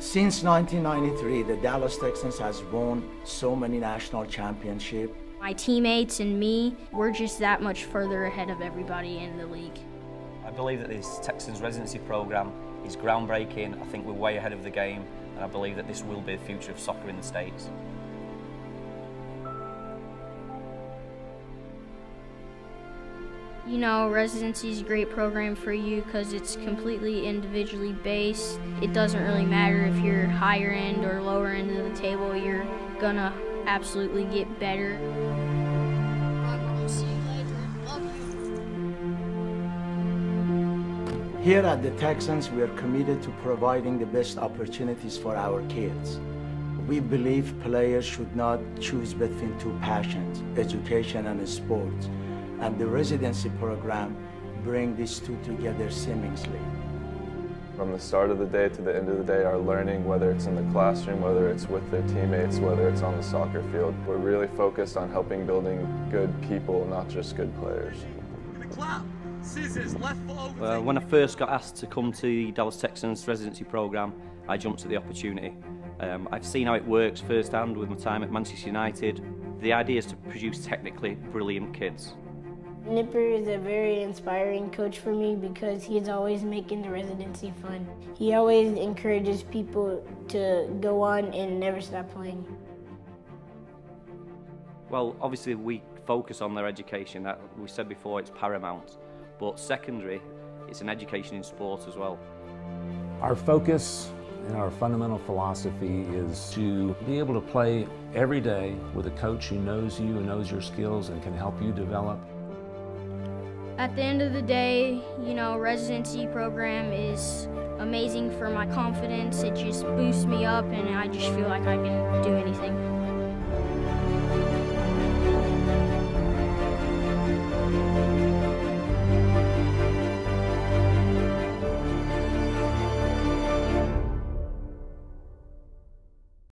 Since 1993, the Dallas Texans has won so many national championships. My teammates and me, we're just that much further ahead of everybody in the league. I believe that this Texans residency program is groundbreaking. I think we're way ahead of the game, and I believe that this will be the future of soccer in the States. You know, residency is a great program for you because it's completely individually based. It doesn't really matter if you're higher end or lower end of the table, you're gonna absolutely get better. Here at the Texans, we are committed to providing the best opportunities for our kids. We believe players should not choose between two passions, education and sports and the residency program bring these two together seamlessly. From the start of the day to the end of the day, our learning, whether it's in the classroom, whether it's with their teammates, whether it's on the soccer field, we're really focused on helping building good people, not just good players. Uh, when I first got asked to come to the Dallas Texans residency program, I jumped at the opportunity. Um, I've seen how it works firsthand with my time at Manchester United. The idea is to produce technically brilliant kids. Nipper is a very inspiring coach for me because he's always making the residency fun. He always encourages people to go on and never stop playing. Well, obviously we focus on their education. That we said before, it's paramount. But secondary, it's an education in sport as well. Our focus and our fundamental philosophy is to be able to play every day with a coach who knows you, and knows your skills, and can help you develop at the end of the day, you know, residency program is amazing for my confidence. It just boosts me up and I just feel like I can do anything.